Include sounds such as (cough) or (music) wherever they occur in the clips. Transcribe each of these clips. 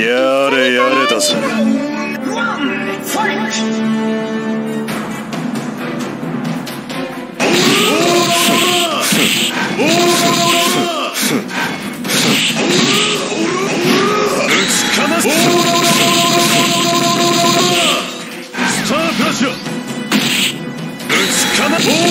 やれやれだぞ。スぶか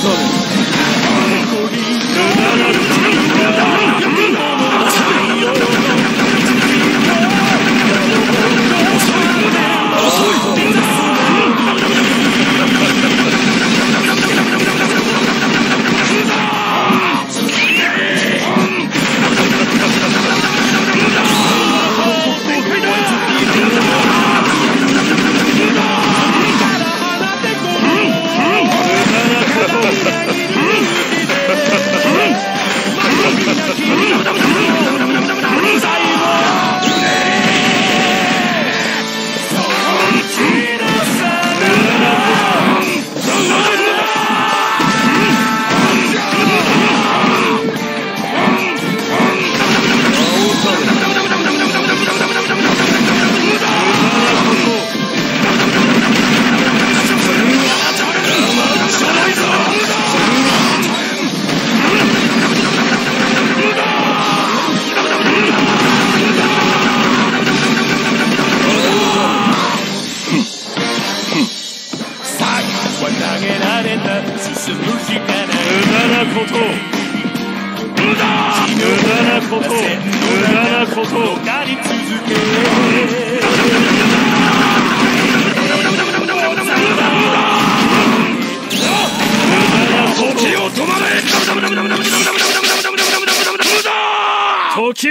corazones.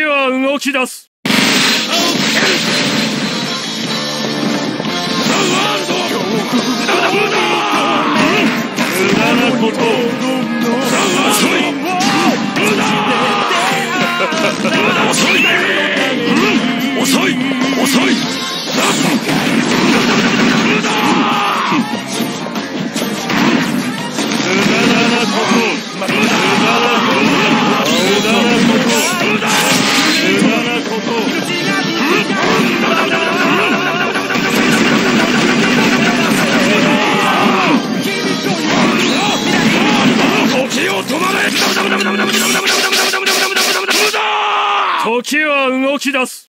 は動き出す。遅い遅い遅い。時は動き出す。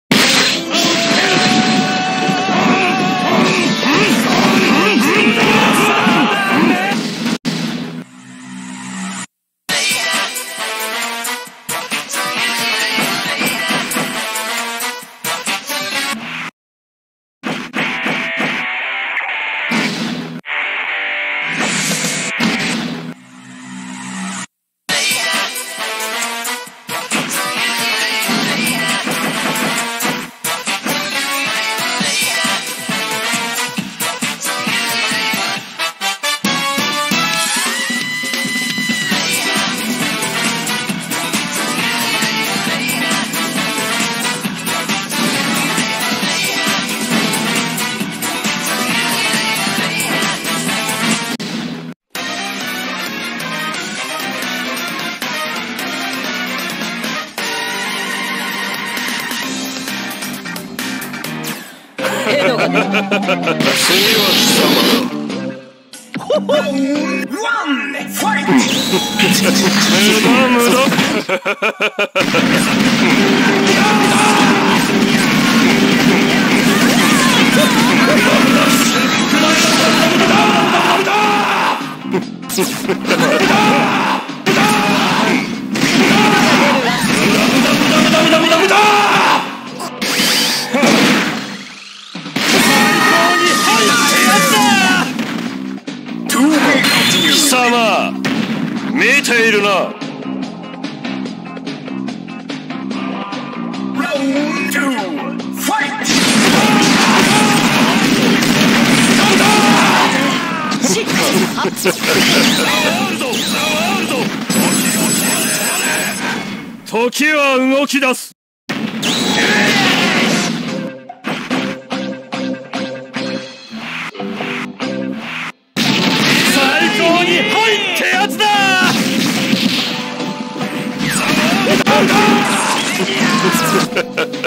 貴 (laughs) 時は動き出す。最高に入 (laughs)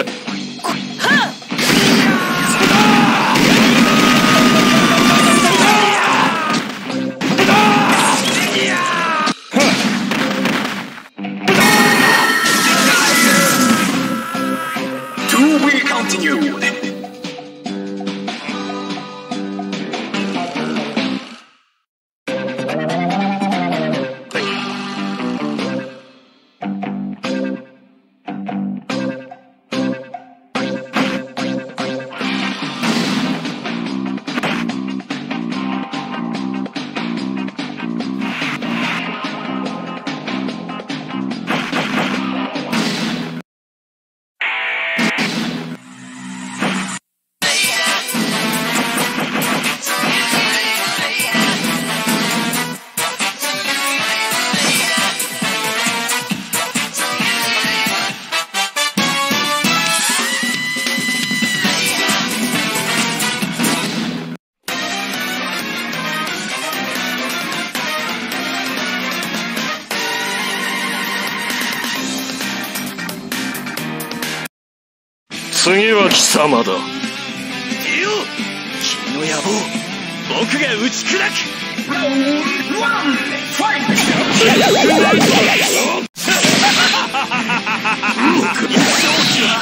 次は貴様だ。いいよ。君の野望僕が打ち砕く (laughs)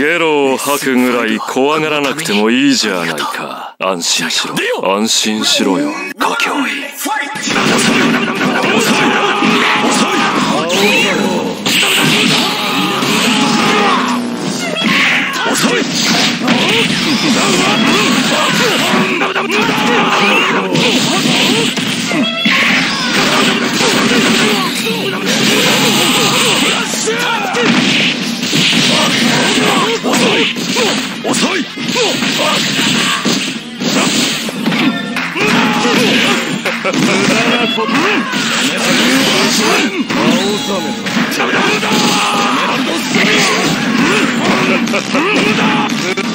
ゲロを吐くぐらい怖がらなくてもいいじゃないか。安心しろ。安心しろよ。ご脅威ダメだ!